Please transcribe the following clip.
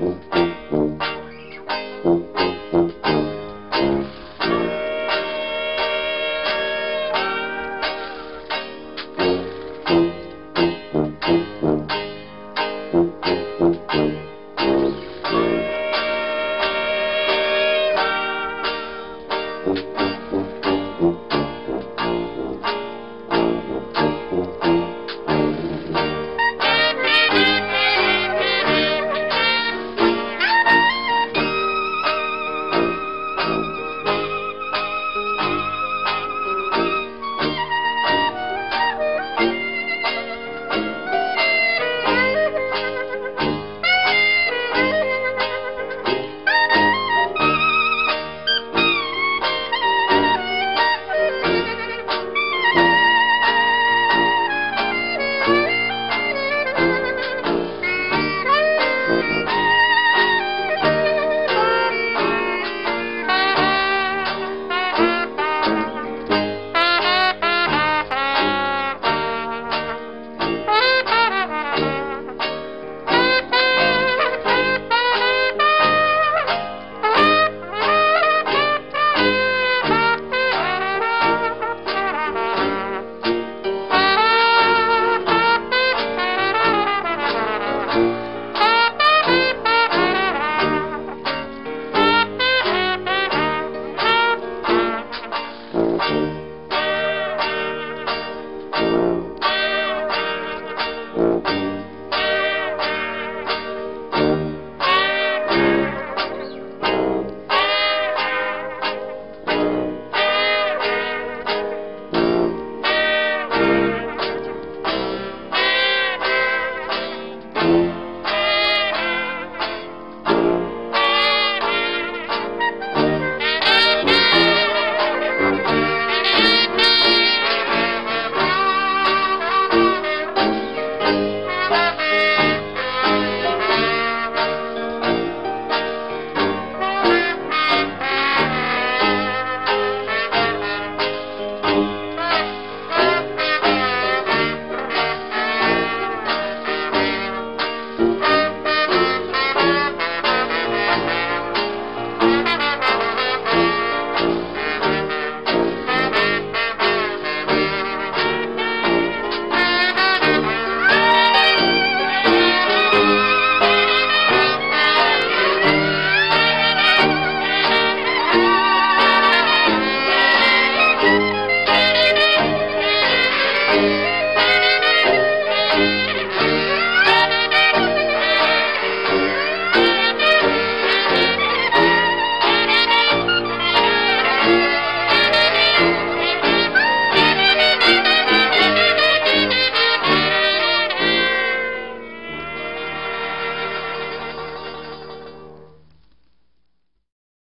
嗯